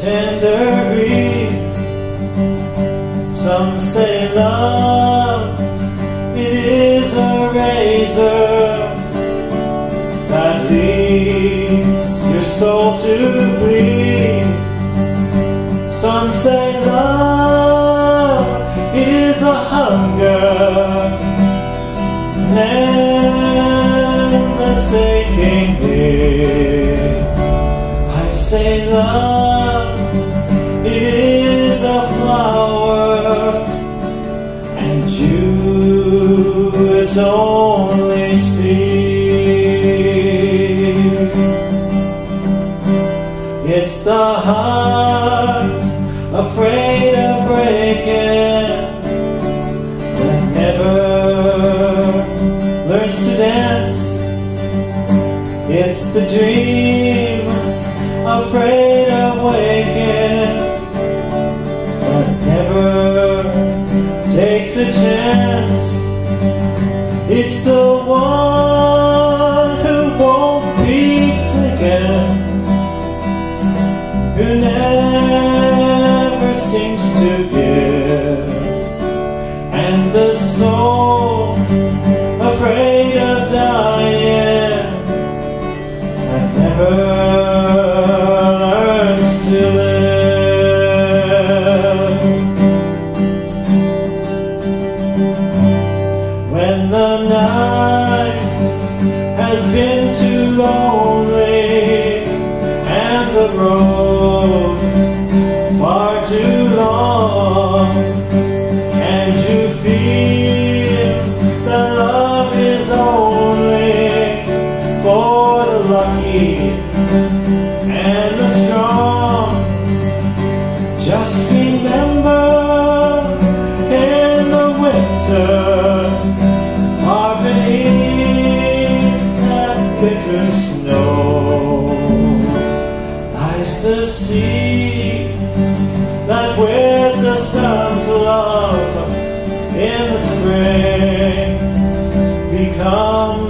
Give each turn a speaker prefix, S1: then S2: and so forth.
S1: tender grief. Some say love, it is a razor that leaves your soul to bleed. Some say love is a hunger, say love is a flower, and you its only seed. It's the heart afraid of breaking that never learns to dance. It's the dream afraid of waking that never takes a chance. It's the one who won't be taken, who never seems to give, The night has been too lonely and the road far too long, and you feel that love is only for the lucky and the strong. Just snow, lies the sea that with the sun's love in the spring becomes.